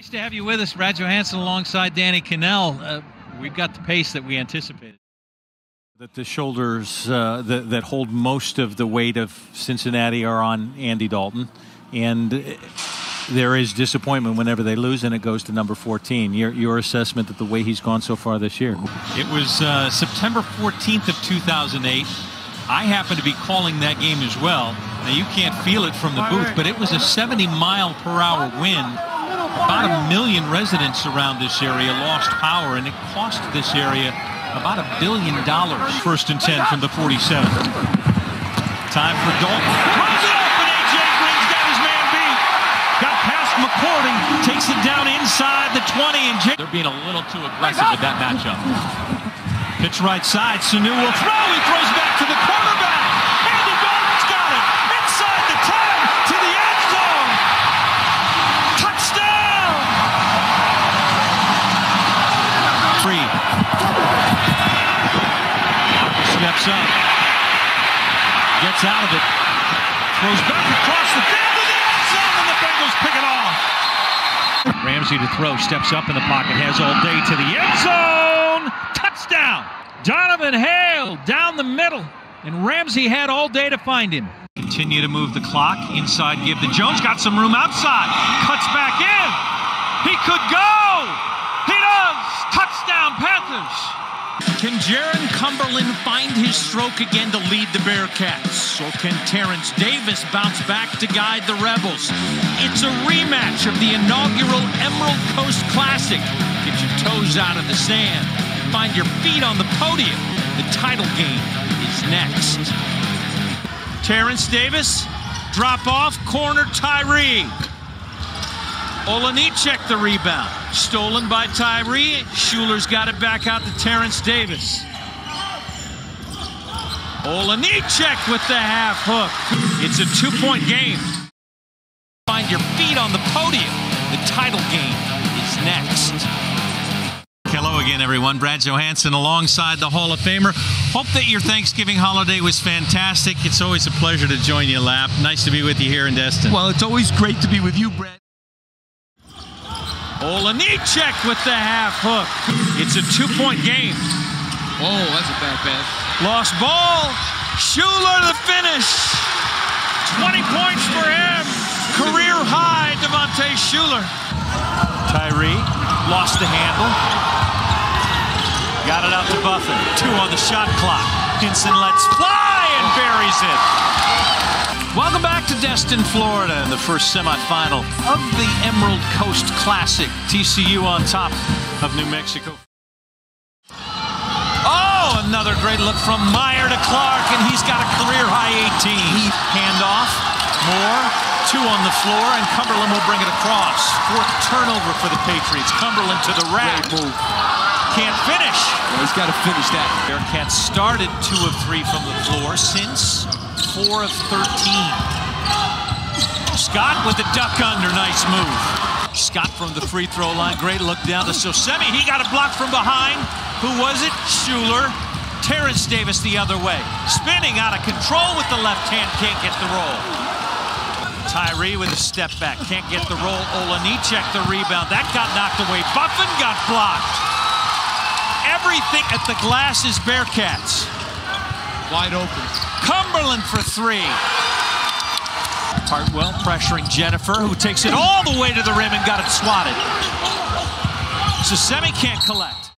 Nice to have you with us, Brad Johansen, alongside Danny Kanell. Uh, we've got the pace that we anticipated. That the shoulders uh, that, that hold most of the weight of Cincinnati are on Andy Dalton, and uh, there is disappointment whenever they lose, and it goes to number 14. Your, your assessment of the way he's gone so far this year? It was uh, September 14th of 2008. I happened to be calling that game as well. Now you can't feel it from the booth, but it was a 70 mile per hour wind about a million residents around this area lost power, and it cost this area about a billion dollars. First and 10 from the 47. Time for Dalton. Throws it up, and A.J. Green's got his man beat. Got past McCourty, takes it down inside the 20, and J They're being a little too aggressive with that matchup. Pitch right side, Sanu will throw, he throws back to the quarterback. Steps up. Gets out of it. Throws back across the field to the end zone, and the Bengals pick it off. Ramsey to throw, steps up in the pocket, has all day to the end zone. Touchdown! Donovan Hale down the middle, and Ramsey had all day to find him. Continue to move the clock. Inside, give to Jones. Got some room outside. Cuts back in. He could go. He does. Touchdown, Panthers. Can Jarron Cumberland find his stroke again to lead the Bearcats? Or can Terence Davis bounce back to guide the Rebels? It's a rematch of the inaugural Emerald Coast Classic. Get your toes out of the sand. Find your feet on the podium. The title game is next. Terence Davis, drop off, corner Tyree. Olejniczak the rebound. Stolen by Tyree. Shuler's got it back out to Terence Davis. Olejniczak with the half hook. It's a two-point game. Find your feet on the podium. The title game is next. Hello again, everyone. Brad Johansen alongside the Hall of Famer. Hope that your Thanksgiving holiday was fantastic. It's always a pleasure to join you, Lap. Nice to be with you here in Destin. Well, it's always great to be with you, Brad. Olejniczak with the half hook. It's a two-point game. Oh, that's a bad pass. Lost ball. Shuler the finish. 20 points for him. Career high, Devontae Shuler. Tyree lost the handle. Got it out to Buffen. Two on the shot clock. Hinson lets fly and buries it. Welcome back to Destin, Florida, in the first semifinal of the Emerald Coast Classic. TCU on top of New Mexico. Oh, another great look from Meyer to Clark, and he's got a career high 18. Handoff, Moore, two on the floor, and Cumberland will bring it across. Fourth turnover for the Patriots. Cumberland to the rack. Great move. Can't finish. Well, he's got to finish that. Bearcats started two of three from the floor since four of 13. Scott with the duck under, nice move. Scott from the free throw line, great look down to Sosemi. He got a block from behind. Who was it? Shuler. Terence Davis the other way. Spinning out of control with the left hand, can't get the roll. Tyree with a step back, can't get the roll. Olejniczak the rebound. That got knocked away. Buffen got blocked. Everything at the glass is Bearcats. Wide open. Cumberland for three. Hartwell pressuring Jennifer, who takes it all the way to the rim and got it swatted. So Semi can't collect.